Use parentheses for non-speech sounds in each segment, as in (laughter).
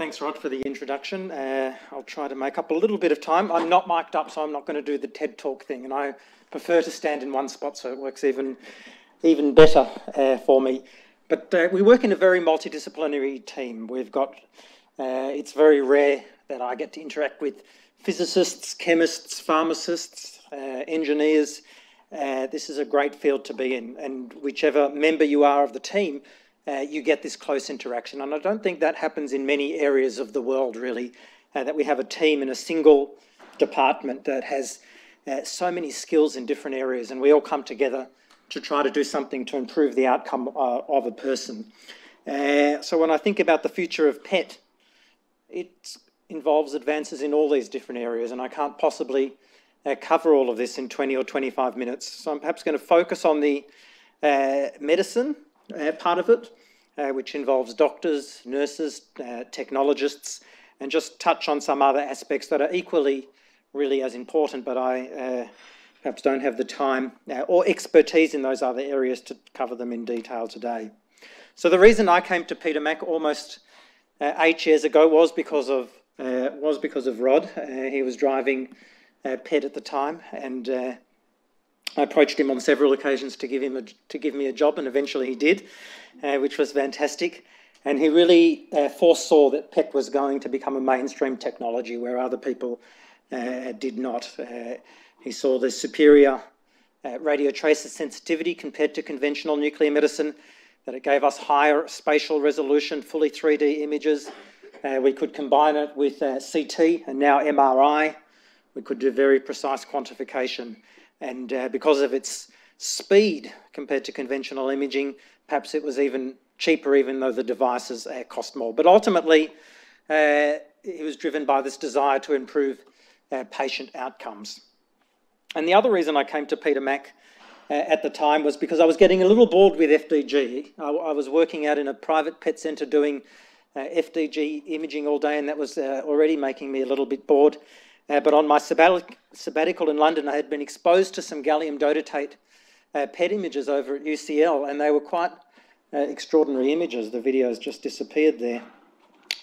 Thanks, Rod, for the introduction. Uh, I'll try to make up a little bit of time. I'm not mic'd up, so I'm not going to do the TED Talk thing, and I prefer to stand in one spot so it works even, even better uh, for me. But uh, we work in a very multidisciplinary team. We've got, uh, it's very rare that I get to interact with physicists, chemists, pharmacists, uh, engineers. Uh, this is a great field to be in, and whichever member you are of the team, uh, you get this close interaction. And I don't think that happens in many areas of the world, really, uh, that we have a team in a single department that has uh, so many skills in different areas, and we all come together to try to do something to improve the outcome uh, of a person. Uh, so when I think about the future of PET, it involves advances in all these different areas, and I can't possibly uh, cover all of this in 20 or 25 minutes. So I'm perhaps going to focus on the medicine uh, part of it, uh, which involves doctors, nurses, uh, technologists, and just touch on some other aspects that are equally really as important, but I uh, perhaps don't have the time uh, or expertise in those other areas to cover them in detail today. So the reason I came to Peter Mac almost eight years ago was because of was because of Rod. he was driving uh, PET at the time, and I approached him on several occasions to give him a, to give me a job, and eventually he did, uh, which was fantastic. And he really uh, foresaw that PET was going to become a mainstream technology where other people uh, did not. Uh, he saw the superior radio tracer sensitivity compared to conventional nuclear medicine, that it gave us higher spatial resolution, fully 3D images. we could combine it with CT and now MRI. We could do very precise quantification. And uh, because of its speed compared to conventional imaging, perhaps it was even cheaper, even though the devices uh, cost more. But ultimately, uh, it was driven by this desire to improve uh, patient outcomes. And the other reason I came to Peter Mac uh, at the time was because I was getting a little bored with FDG. I, I was working out in a private PET centre doing uh, FDG imaging all day, and that was already making me a little bit bored. Uh, but on my sabbatic, sabbatical in London, I had been exposed to some gallium dotatate uh, PET images over at UCL, and they were quite uh, extraordinary images. The videos just disappeared there.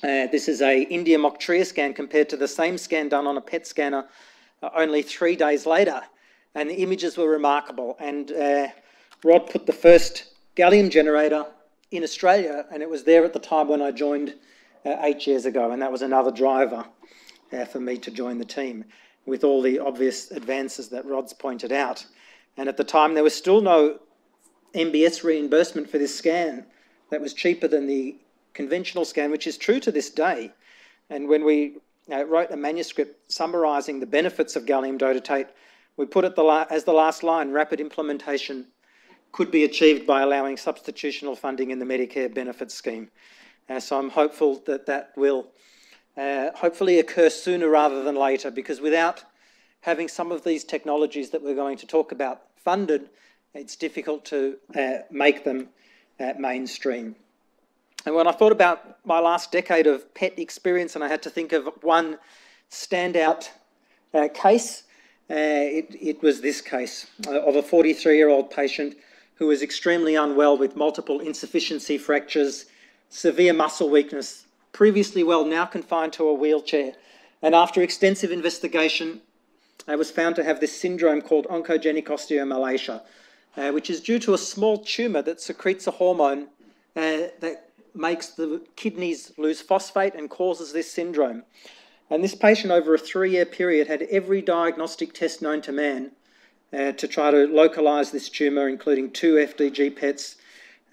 Uh, this is a indium octreotide scan compared to the same scan done on a PET scanner uh, only three days later, and the images were remarkable. And uh, Rod put the first gallium generator in Australia, and it was there at the time when I joined eight years ago, and that was another driver uh, for me to join the team with all the obvious advances that Rod's pointed out. And at the time, there was still no MBS reimbursement for this scan that was cheaper than the conventional scan, which is true to this day. And when we uh, wrote a manuscript summarising the benefits of gallium dotatate, we put it the as the last line rapid implementation could be achieved by allowing substitutional funding in the Medicare benefits scheme. Uh, so I'm hopeful that that will uh, hopefully occur sooner rather than later because without having some of these technologies that we're going to talk about funded, it's difficult to uh, make them uh, mainstream. And when I thought about my last decade of PET experience and I had to think of one standout uh, case, uh, it, it, was this case uh, of a 43-year-old patient who was extremely unwell with multiple insufficiency fractures, severe muscle weakness, previously well, now confined to a wheelchair. And after extensive investigation, I was found to have this syndrome called oncogenic osteomalacia, uh, which is due to a small tumour that secretes a hormone uh, that makes the kidneys lose phosphate and causes this syndrome. And this patient, over a three year period, had every diagnostic test known to man uh, to try to localise this tumour, including two FDG PETs.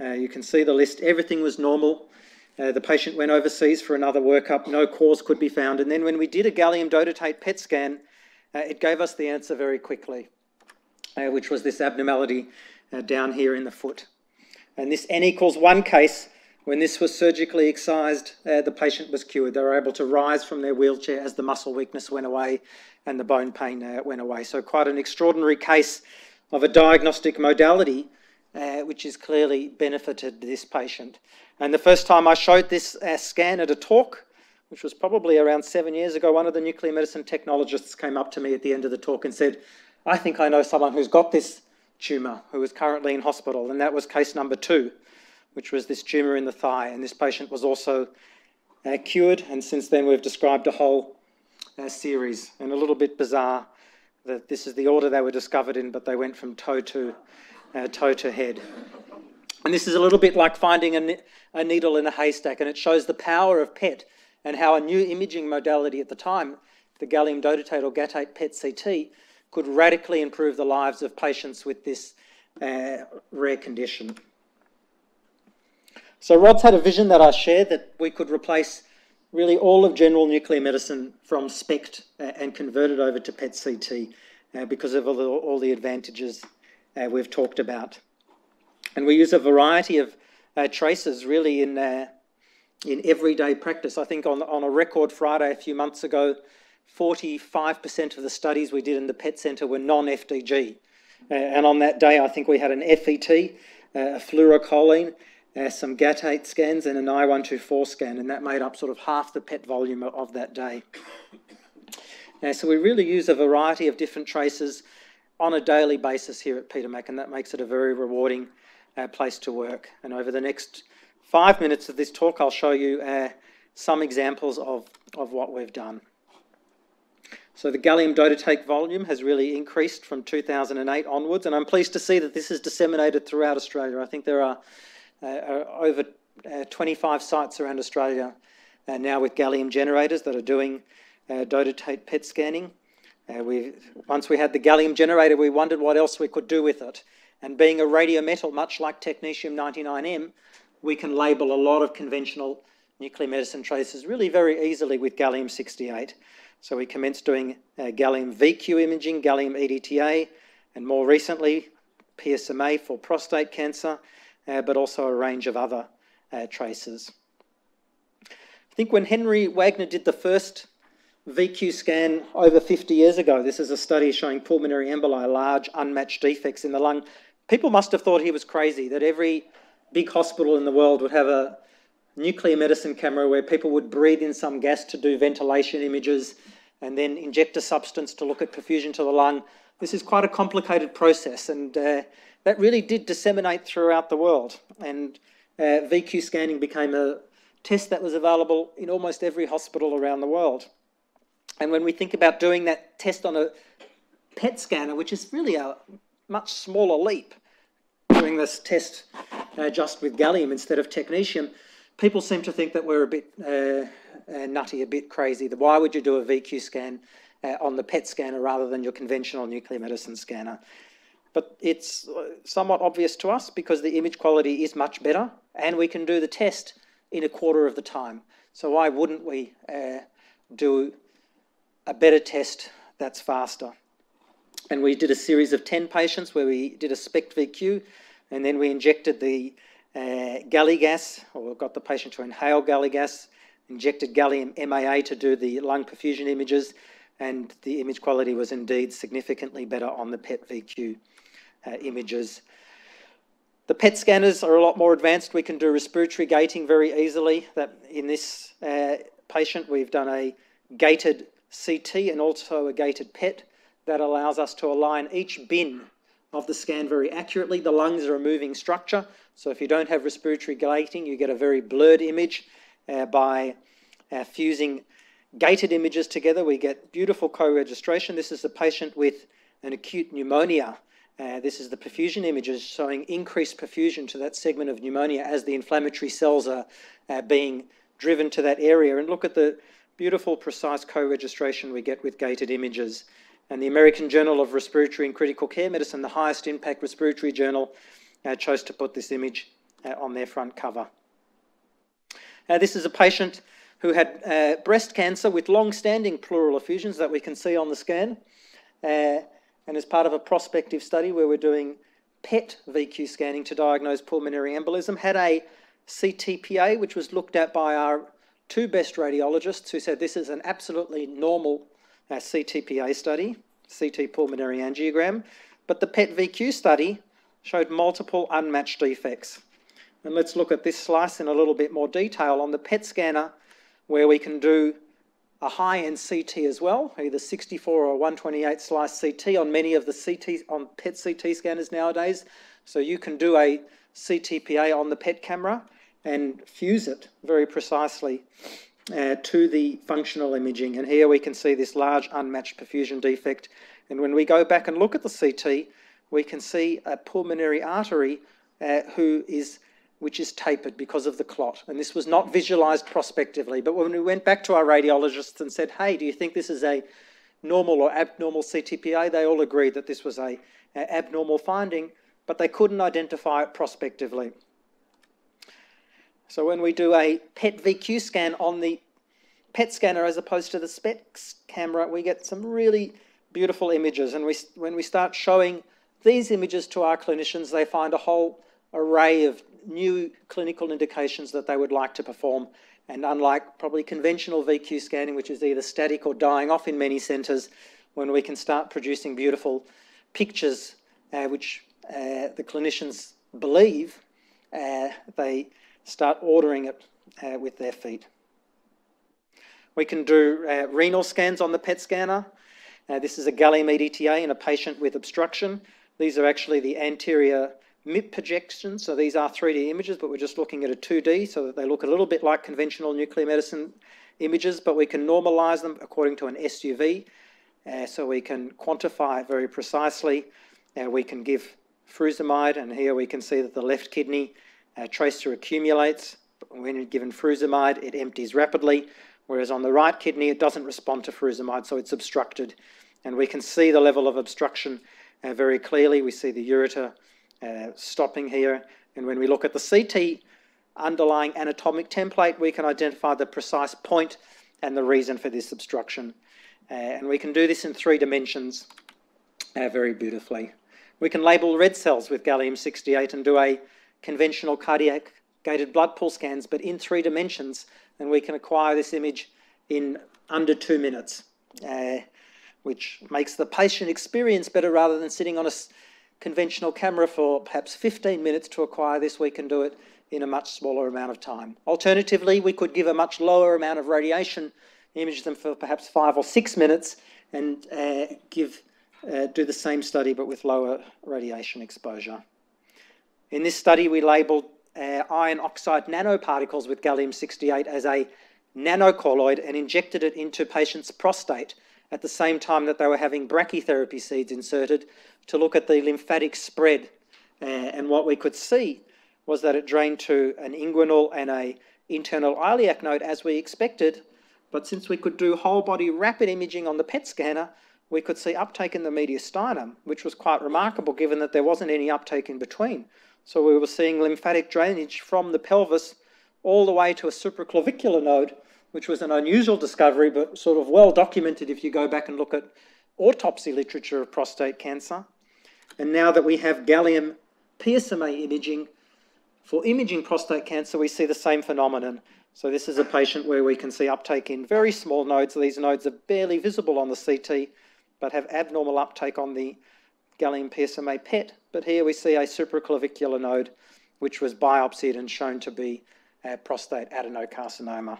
Uh, you can see the list. Everything was normal. Uh, the patient went overseas for another workup, no cause could be found. And then when we did a gallium dotatate PET scan, uh, it gave us the answer very quickly, uh, which was this abnormality uh, down here in the foot. And this N equals 1 case, when this was surgically excised, uh, the patient was cured. They were able to rise from their wheelchair as the muscle weakness went away and the bone pain went away. So, quite an extraordinary case of a diagnostic modality uh, which has clearly benefited this patient. And the first time I showed this uh, scan at a talk, which was probably around seven years ago, one of the nuclear medicine technologists came up to me at the end of the talk and said, I think I know someone who's got this tumour who is currently in hospital. And that was case number two, which was this tumour in the thigh. And this patient was also uh, cured, and since then we've described a whole uh, series. And a little bit bizarre that this is the order they were discovered in, but they went from toe to uh, toe to head. And this is a little bit like finding a, a needle in a haystack, and it shows the power of PET and how a new imaging modality at the time, the gallium dotatate or GATATE PET CT, could radically improve the lives of patients with this uh, rare condition. So Rod's had a vision that I shared that we could replace really all of general nuclear medicine from SPECT uh, and convert it over to PET CT uh, because of all the advantages uh, we've talked about. And we use a variety of uh, traces really in, uh, in everyday practice. I think on, on a record Friday a few months ago, 45% of the studies we did in the PET centre were non-FDG. Uh, and on that day, I think we had an FET, uh, a fluorocholine, uh, some GATATE scans and an I124 scan, and that made up sort of half the PET volume of that day. So we really use a variety of different traces on a daily basis here at Peter Mac, and that makes it a very rewarding uh, place to work. And over the next five minutes of this talk, I'll show you uh, some examples of, of what we've done. So the gallium dotatate volume has really increased from 2008 onwards, and I'm pleased to see that this is disseminated throughout Australia. I think there are uh, uh over uh, 25 sites around Australia uh, now with gallium generators that are doing uh, dotatate PET scanning. Uh, we, once we had the gallium generator, we wondered what else we could do with it. And being a radio metal, much like technetium-99m, we can label a lot of conventional nuclear medicine traces really very easily with gallium-68. So we commenced doing uh, gallium VQ imaging, gallium EDTA, and more recently PSMA for prostate cancer, uh, but also a range of other uh, traces. I think when Henry Wagner did the first VQ scan over 50 years ago, this is a study showing pulmonary emboli, large unmatched defects in the lung, people must have thought he was crazy, that every big hospital in the world would have a nuclear medicine camera where people would breathe in some gas to do ventilation images and then inject a substance to look at perfusion to the lung. This is quite a complicated process, and uh, that really did disseminate throughout the world. And uh, VQ scanning became a test that was available in almost every hospital around the world. And when we think about doing that test on a PET scanner, which is really a much smaller leap, doing this test uh, just with gallium instead of technetium, people seem to think that we're a bit uh, uh, nutty, a bit crazy. Why would you do a VQ scan uh, on the PET scanner rather than your conventional nuclear medicine scanner? But it's uh, somewhat obvious to us because the image quality is much better and we can do the test in a quarter of the time. So why wouldn't we uh, do a better test that's faster? And we did a series of 10 patients where we did a SPECT VQ and then we injected the uh, Galligas, or got the patient to inhale Galligas, injected gallium MAA to do the lung perfusion images, and the image quality was indeed significantly better on the PET VQ uh, images. The PET scanners are a lot more advanced. We can do respiratory gating very easily. That in this uh, patient, we've done a gated CT and also a gated PET that allows us to align each bin of the scan very accurately. The lungs are a moving structure, so if you don't have respiratory gating, you get a very blurred image. Uh, by uh, fusing gated images together, we get beautiful co-registration. This is a patient with an acute pneumonia. Uh, this is the perfusion images showing increased perfusion to that segment of pneumonia as the inflammatory cells are uh, being driven to that area. And look at the beautiful, precise co-registration we get with gated images. And the American Journal of Respiratory and Critical Care Medicine, the highest impact respiratory journal, uh, chose to put this image uh, on their front cover. Uh, this is a patient who had uh, breast cancer with long-standing pleural effusions that we can see on the scan. Uh, and as part of a prospective study where we're doing PET VQ scanning to diagnose pulmonary embolism, had a CTPA, which was looked at by our two best radiologists who said this is an absolutely normal uh, CTPA study, CT pulmonary angiogram. But the PET VQ study showed multiple unmatched defects. And let's look at this slice in a little bit more detail on the PET scanner where we can do a high-end CT as well, either 64 or 128 slice CT on many of the CT on PET CT scanners nowadays. So you can do a CTPA on the PET camera and fuse it very precisely uh, to the functional imaging. And here we can see this large unmatched perfusion defect. And when we go back and look at the CT, we can see a pulmonary artery uh, who is which is tapered because of the clot. And this was not visualized prospectively. But when we went back to our radiologists and said, hey, do you think this is a normal or abnormal CTPA, they all agreed that this was a, a abnormal finding, but they couldn't identify it prospectively. So when we do a PET VQ scan on the PET scanner as opposed to the SPECT camera, we get some really beautiful images. And we, when we start showing these images to our clinicians, they find a whole array of new clinical indications that they would like to perform. And unlike probably conventional VQ scanning, which is either static or dying off in many centres, when we can start producing beautiful pictures, uh, which uh, the clinicians believe, uh, they start ordering it uh, with their feet. We can do uh, renal scans on the PET scanner. Uh, this is a gallium EDTA in a patient with obstruction. These are actually the anterior MIP projections. So these are 3D images, but we're just looking at a 2D so that they look a little bit like conventional nuclear medicine images, but we can normalize them according to an SUV. Uh, so we can quantify very precisely. Uh, we can give frusemide, and here we can see that the left kidney uh, tracer accumulates. When given frusemide, it empties rapidly, whereas on the right kidney, it doesn't respond to frusemide, so it's obstructed. And we can see the level of obstruction uh, very clearly. We see the ureter uh, stopping here. And when we look at the CT underlying anatomic template, we can identify the precise point and the reason for this obstruction. Uh, and we can do this in three dimensions uh, very beautifully. We can label red cells with gallium-68 and do a conventional cardiac gated blood pool scans, but in three dimensions, and we can acquire this image in under two minutes, uh, which makes the patient experience better rather than sitting on a conventional camera for perhaps 15 minutes to acquire this, we can do it in a much smaller amount of time. Alternatively, we could give a much lower amount of radiation, image them for perhaps five or six minutes, and uh, give, uh, do the same study but with lower radiation exposure. In this study, we labelled uh, iron oxide nanoparticles with gallium-68 as a nanocolloid and injected it into patients' prostate at the same time that they were having brachytherapy seeds inserted to look at the lymphatic spread. Uh, and what we could see was that it drained to an inguinal and a internal iliac node as we expected. But since we could do whole body rapid imaging on the PET scanner, we could see uptake in the mediastinum, which was quite remarkable given that there wasn't any uptake in between. So we were seeing lymphatic drainage from the pelvis all the way to a supraclavicular node, which was an unusual discovery, but sort of well documented if you go back and look at autopsy literature of prostate cancer. And now that we have gallium PSMA imaging, for imaging prostate cancer, we see the same phenomenon. So this is a patient where we can see uptake in very small nodes. These nodes are barely visible on the CT, but have abnormal uptake on the gallium PSMA PET. But here we see a supraclavicular node, which was biopsied and shown to be prostate adenocarcinoma.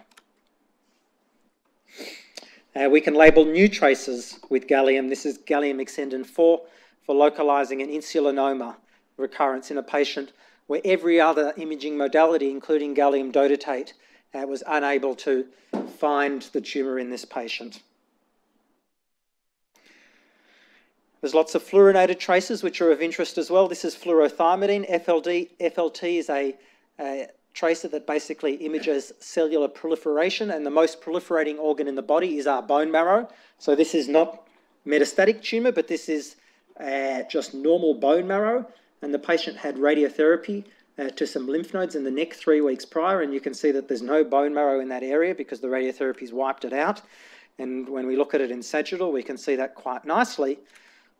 Uh, we can label new traces with gallium. This is gallium exendin 4 for localizing an insulinoma recurrence in a patient where every other imaging modality, including gallium dotatate, uh, was unable to find the tumour in this patient. There's lots of fluorinated traces which are of interest as well. This is fluorothymidine. FLD, FLT is a, a tracer that basically images cellular proliferation and the most proliferating organ in the body is our bone marrow. So this is not metastatic tumour, but this is uh, just normal bone marrow, and the patient had radiotherapy uh, to some lymph nodes in the neck three weeks prior, and you can see that there's no bone marrow in that area because the radiotherapy's wiped it out. And when we look at it in sagittal, we can see that quite nicely.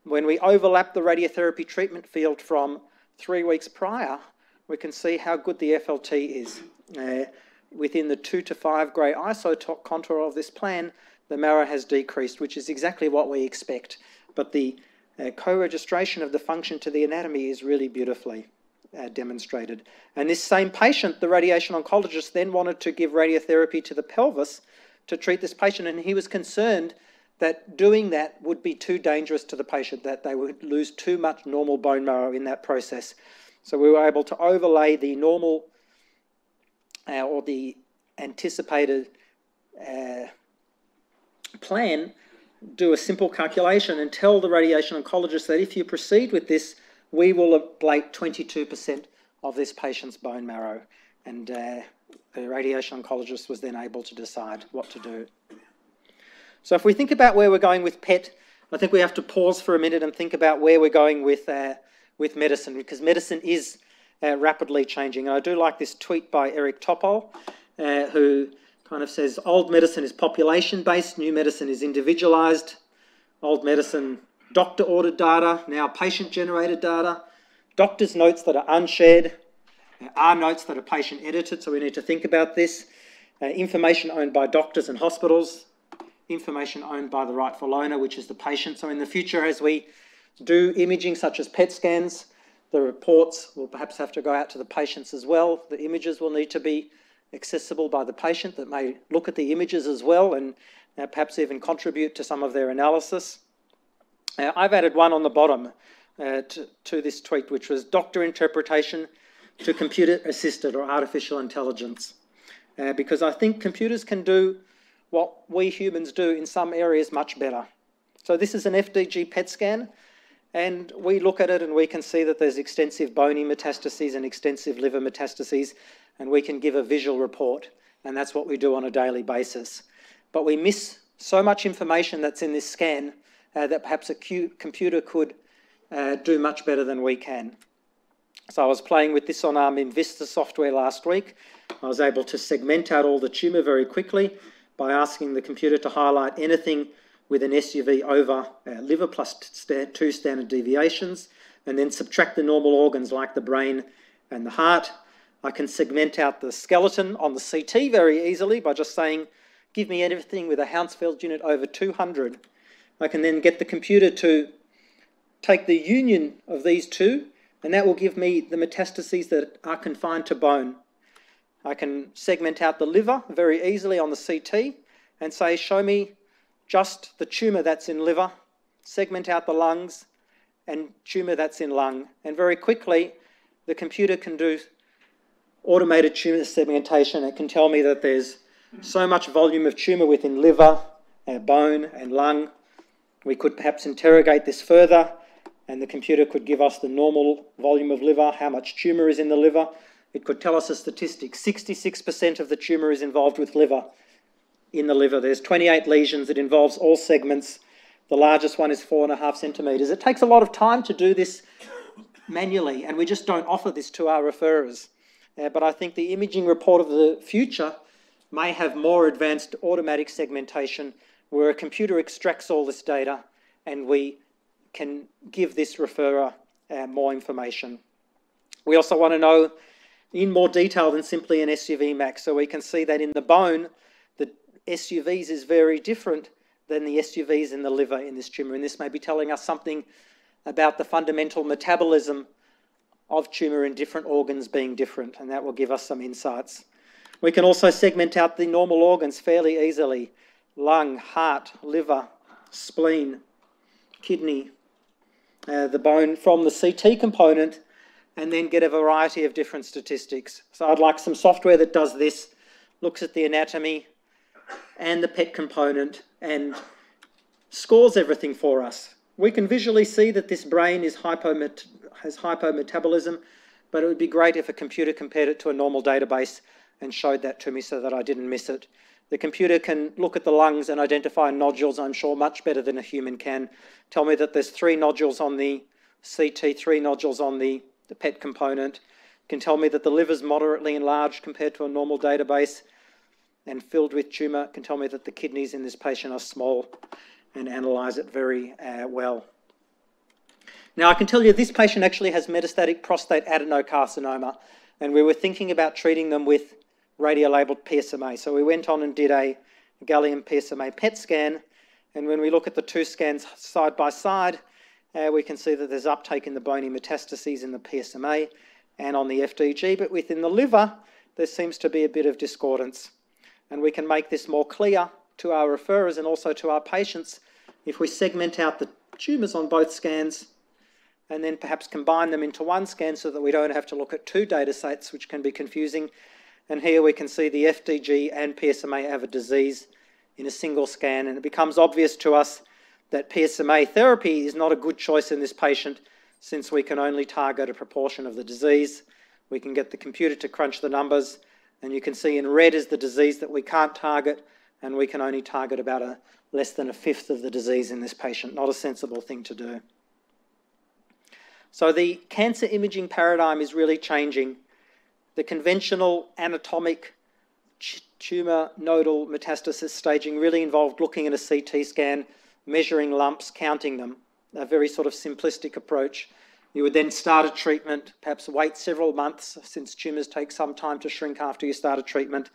When we overlap the radiotherapy treatment field from three weeks prior, we can see how good the FLT is. Uh, within the two to five gray isodose contour of this plan, the marrow has decreased, which is exactly what we expect. But the uh, co-registration of the function to the anatomy is really beautifully uh, demonstrated. And this same patient, the radiation oncologist, then wanted to give radiotherapy to the pelvis to treat this patient, and he was concerned that doing that would be too dangerous to the patient, that they would lose too much normal bone marrow in that process. So we were able to overlay the normal uh, or the anticipated uh, plan, do a simple calculation and tell the radiation oncologist that if you proceed with this, we will ablate 22% of this patient's bone marrow. And uh, the radiation oncologist was then able to decide what to do. So if we think about where we're going with PET, I think we have to pause for a minute and think about where we're going with, uh, with medicine, because medicine is uh, rapidly changing. And I do like this tweet by Eric Topol, uh, who kind of says old medicine is population based, new medicine is individualized. Old medicine, doctor ordered data, now patient generated data. Doctors' notes that are unshared, are notes that are patient edited, so we need to think about this. Uh, information owned by doctors and hospitals, information owned by the rightful owner, which is the patient. So in the future, as we do imaging such as PET scans, the reports will perhaps have to go out to the patients as well. The images will need to be accessible by the patient that may look at the images as well and uh, perhaps even contribute to some of their analysis. Uh, I've added one on the bottom uh, to, to this tweet, which was doctor interpretation to computer assisted or artificial intelligence. Uh, because I think computers can do what we humans do in some areas much better. So this is an FDG PET scan, and we look at it and we can see that there's extensive bony metastases and extensive liver metastases, and we can give a visual report, and that's what we do on a daily basis. But we miss so much information that's in this scan uh, that perhaps a computer could uh, do much better than we can. So I was playing with this on um, Invista software last week. I was able to segment out all the tumour very quickly by asking the computer to highlight anything with an SUV over uh, liver two standard deviations, and then subtract the normal organs like the brain and the heart. I can segment out the skeleton on the CT very easily by just saying, give me anything with a Hounsfield unit over 200. I can then get the computer to take the union of these two, and that will give me the metastases that are confined to bone. I can segment out the liver very easily on the CT and say, show me just the tumour that's in liver, segment out the lungs, and tumour that's in lung. And very quickly, the computer can do automated tumour segmentation. It can tell me that there's so much volume of tumour within liver, and uh, bone, and lung. We could perhaps interrogate this further, and the computer could give us the normal volume of liver, how much tumour is in the liver. It could tell us a statistic 66% of the tumour is involved with liver in the liver. There's 28 lesions. It involves all segments. The largest one is four and a half centimetres. It takes a lot of time to do this manually, and we just don't offer this to our referrers. Uh, but I think the imaging report of the future may have more advanced automatic segmentation where a computer extracts all this data and we can give this referrer uh, more information. We also want to know in more detail than simply an SUV max. So we can see that in the bone, the SUVs is very different than the SUVs in the liver in this tumour. And this may be telling us something about the fundamental metabolism of tumour in different organs being different, and that will give us some insights. We can also segment out the normal organs fairly easily lung, heart, liver, spleen, kidney, uh, the bone from the CT component, and then get a variety of different statistics. So I'd like some software that does this, looks at the anatomy, and the PET component and scores everything for us. We can visually see that this brain is hypomet has hypometabolism, but it would be great if a computer compared it to a normal database and showed that to me so that I didn't miss it. The computer can look at the lungs and identify nodules, I'm sure, much better than a human can. Tell me that there's three nodules on the CT, three nodules on the, the PET component. Can tell me that the liver's moderately enlarged compared to a normal database and filled with tumour can tell me that the kidneys in this patient are small and analyse it very uh, well. Now, I can tell you this patient actually has metastatic prostate adenocarcinoma, and we were thinking about treating them with radiolabeled PSMA. So we went on and did a gallium PSMA PET scan, and when we look at the two scans side by side, uh, we can see that there's uptake in the bony metastases in the PSMA and on the FDG, but within the liver, there seems to be a bit of discordance. And we can make this more clear to our referrers and also to our patients if we segment out the tumours on both scans and then perhaps combine them into one scan so that we don't have to look at two data sets, which can be confusing. And here we can see the FDG and PSMA have a disease in a single scan, and it becomes obvious to us that PSMA therapy is not a good choice in this patient since we can only target a proportion of the disease. We can get the computer to crunch the numbers, and you can see in red is the disease that we can't target, and we can only target about a less than a fifth of the disease in this patient. Not a sensible thing to do. So the cancer imaging paradigm is really changing. The conventional anatomic tumour nodal metastasis staging really involved looking at a CT scan, measuring lumps, counting them, a very sort of simplistic approach. You would then start a treatment, perhaps wait several months since tumours take some time to shrink after you start a treatment,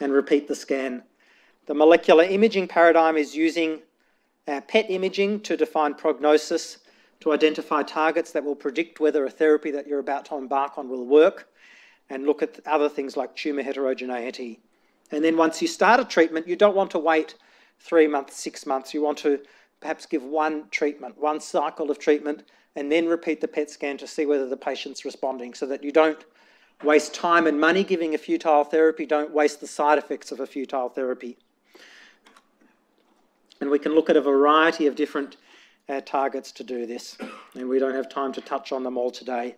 and repeat the scan. The molecular imaging paradigm is using uh, PET imaging to define prognosis, to identify targets that will predict whether a therapy that you're about to embark on will work, and look at other things like tumour heterogeneity. And then once you start a treatment, you don't want to wait three months, six months. You want to perhaps give one treatment, one cycle of treatment, and then repeat the PET scan to see whether the patient's responding so that you don't waste time and money giving a futile therapy, don't waste the side effects of a futile therapy. And we can look at a variety of different uh, targets to do this, and we don't have time to touch on them all today.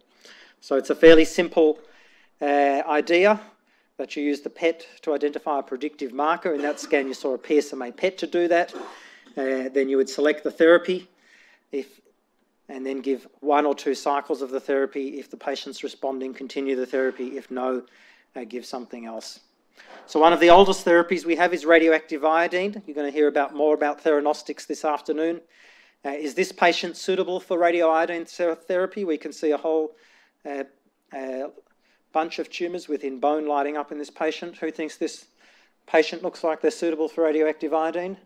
So it's a fairly simple uh, idea that you use the PET to identify a predictive marker. In that scan, you saw a PSMA PET to do that. Uh, then you would select the therapy if, and then give one or two cycles of the therapy. If the patient's responding, continue the therapy. If no, uh, give something else. So one of the oldest therapies we have is radioactive iodine. You're going to hear about more about theranostics this afternoon. Uh, is this patient suitable for radioiodine therapy? We can see a whole uh, uh, bunch of tumours within bone lighting up in this patient. Who thinks this patient looks like they're suitable for radioactive iodine?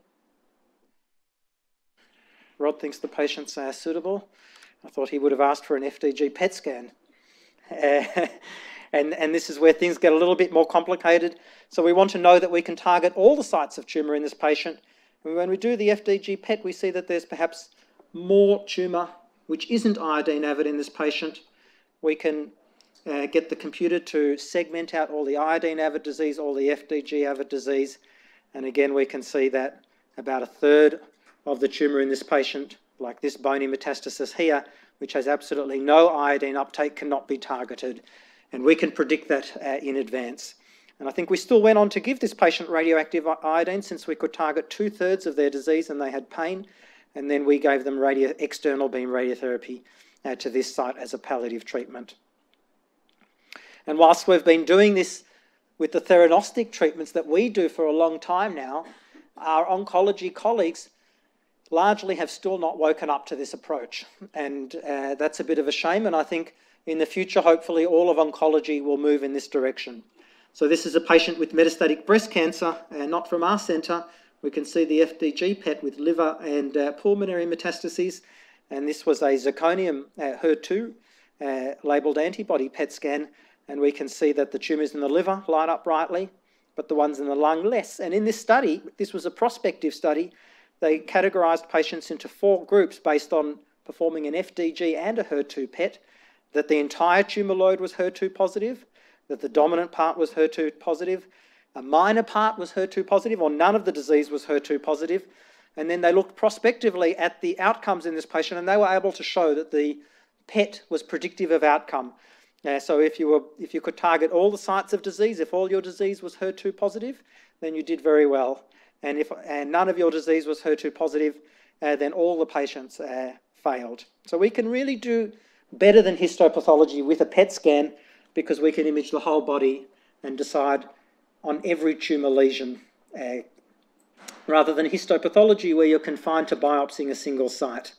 Rod thinks the patient's uh, suitable. I thought he would have asked for an FDG PET scan. (laughs) And, and this is where things get a little bit more complicated. So we want to know that we can target all the sites of tumour in this patient. And when we do the FDG PET, we see that there's perhaps more tumour which isn't iodine avid in this patient. We can uh, get the computer to segment out all the iodine avid disease, all the FDG avid disease, and again we can see that about a third of the tumour in this patient, like this bony metastasis here, which has absolutely no iodine uptake, cannot be targeted, and we can predict that uh, in advance. And I think we still went on to give this patient radioactive iodine since we could target two thirds of their disease and they had pain, and then we gave them radio, external beam radiotherapy uh, to this site as a palliative treatment. And whilst we've been doing this with the theranostic treatments that we do for a long time now, our oncology colleagues largely have still not woken up to this approach. And uh, that's a bit of a shame. And I think in the future, hopefully, all of oncology will move in this direction. So this is a patient with metastatic breast cancer, uh, not from our centre. We can see the FDG PET with liver and uh, pulmonary metastases. And this was a zirconium HER2 uh, labelled antibody PET scan and we can see that the tumours in the liver light up brightly, but the ones in the lung less. And in this study, this was a prospective study, they categorised patients into four groups based on performing an FDG and a HER2 PET, that the entire tumour load was HER2 positive, that the dominant part was HER2 positive, a minor part was HER2 positive, or none of the disease was HER2 positive. And then they looked prospectively at the outcomes in this patient, and they were able to show that the PET was predictive of outcome. So if you, were, if you could target all the sites of disease, if all your disease was HER2 positive, then you did very well. And if and none of your disease was HER2 positive, uh, then all the patients uh, failed. So we can really do better than histopathology with a PET scan because we can image the whole body and decide on every tumour lesion uh, rather than histopathology where you're confined to biopsying a single site.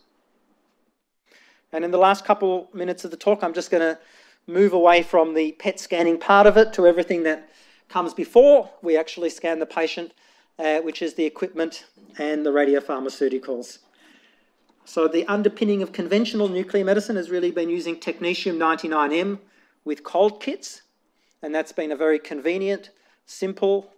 And in the last couple minutes of the talk, I'm just going to move away from the PET scanning part of it to everything that comes before we actually scan the patient, uh, which is the equipment and the radiopharmaceuticals. So the underpinning of conventional nuclear medicine has really been using technetium-99m with cold kits, and that's been a very convenient, simple,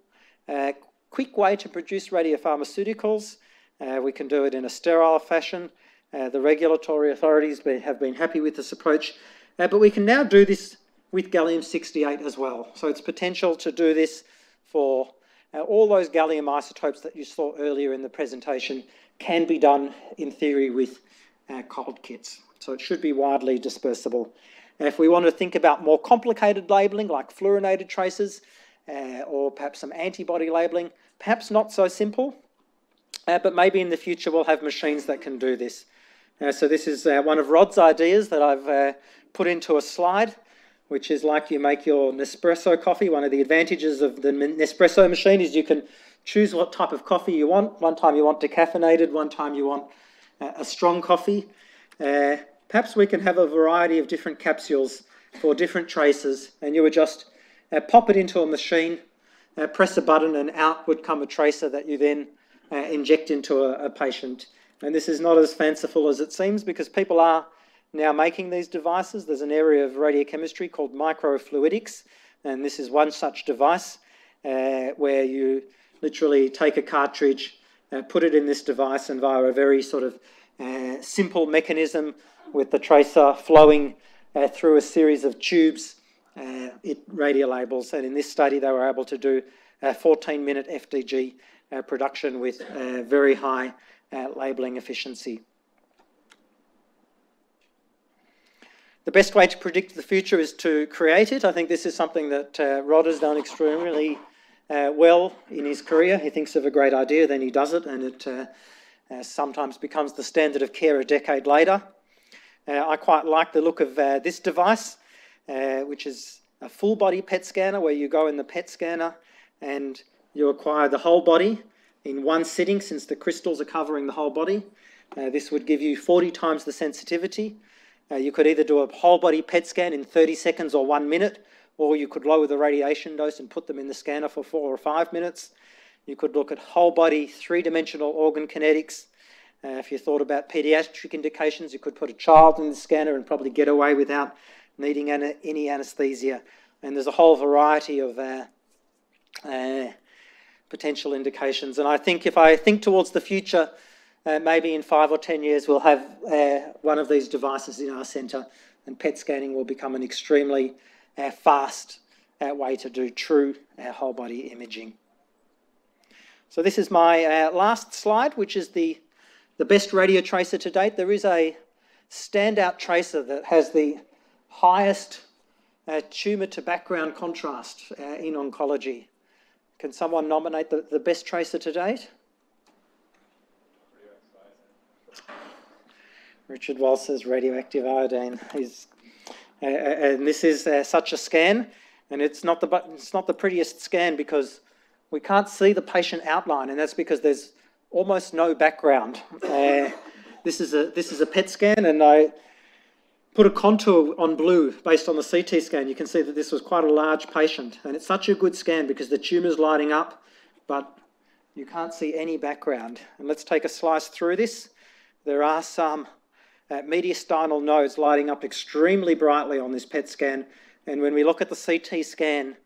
uh, quick way to produce radiopharmaceuticals. Uh, we can do it in a sterile fashion. Uh, the regulatory authorities have been happy with this approach uh, but we can now do this with gallium-68 as well. So it's potential to do this for uh, all those gallium isotopes that you saw earlier in the presentation can be done in theory with uh, cold kits. So it should be widely dispersible. And if we want to think about more complicated labelling like fluorinated traces uh, or perhaps some antibody labelling, perhaps not so simple, uh, but maybe in the future we'll have machines that can do this. Uh, so this is uh, one of Rod's ideas that I've uh, put into a slide, which is like you make your Nespresso coffee. One of the advantages of the Nespresso machine is you can choose what type of coffee you want. One time you want decaffeinated, one time you want uh, a strong coffee. Uh, perhaps we can have a variety of different capsules for different traces, and you would just uh, pop it into a machine, press a button, and out would come a tracer that you then inject into a, a patient. And this is not as fanciful as it seems because people are now making these devices. There's an area of radiochemistry called microfluidics, and this is one such device uh, where you literally take a cartridge, uh, put it in this device, and via a very sort of uh, simple mechanism with the tracer flowing uh, through a series of tubes, uh, it radio labels. And in this study, they were able to do a 14 minute FDG uh, production with very high uh, labelling efficiency. The best way to predict the future is to create it. I think this is something that uh, Rod has done extremely uh, well in his career. He thinks of a great idea, then he does it, and it uh, uh sometimes becomes the standard of care a decade later. Uh, I quite like the look of this device, which is a full body PET scanner where you go in the PET scanner and you acquire the whole body in one sitting since the crystals are covering the whole body. Uh, this would give you 40 times the sensitivity. Uh, you could either do a whole body PET scan in 30 seconds or one minute, or you could lower the radiation dose and put them in the scanner for four or five minutes. You could look at whole body three dimensional organ kinetics. Uh, if you thought about pediatric indications, you could put a child in the scanner and probably get away without needing any anesthesia. And there's a whole variety of uh, uh potential indications. And I think if I think towards the future, uh, maybe in five or 10 years, we'll have uh, one of these devices in our centre and PET scanning will become an extremely uh, fast uh, way to do true uh, whole body imaging. So this is my uh, last slide, which is the, the best radio tracer to date. There is a standout tracer that has the highest tumour to background contrast in oncology. Can someone nominate the, the best tracer to date? Richard Walsh says radioactive iodine. He's, uh, uh, and this is uh, such a scan, and it's not the it's not the prettiest scan because we can't see the patient outline, and that's because there's almost no background. Uh, this is a this is a PET scan, and I put a contour on blue based on the CT scan, you can see that this was quite a large patient. And it's such a good scan because the tumour's lighting up, but you can't see any background. And let's take a slice through this. There are some uh, mediastinal nodes lighting up extremely brightly on this PET scan. And when we look at the CT scan,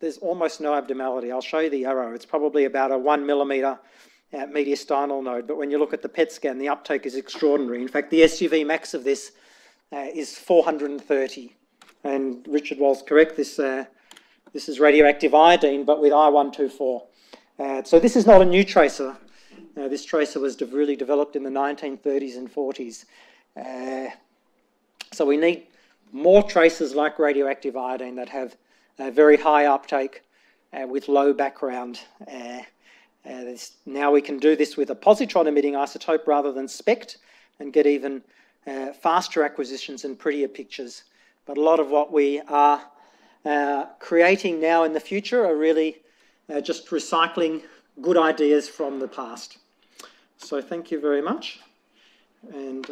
there's almost no abnormality. I'll show you the arrow. It's probably about a one millimetre uh, mediastinal node. But when you look at the PET scan, the uptake is extraordinary. In fact, the SUV max of this is 430. And Richard Wall's correct, this, uh, this is radioactive iodine, but with I124. Uh, so this is not a new tracer. Uh, this tracer was de really developed in the 1930s and 40s. Uh, so we need more tracers like radioactive iodine that have a very high uptake uh, with low background. now we can do this with a positron emitting isotope rather than SPECT and get even uh, faster acquisitions and prettier pictures. But a lot of what we are uh, creating now in the future are really uh, just recycling good ideas from the past. So thank you very much. And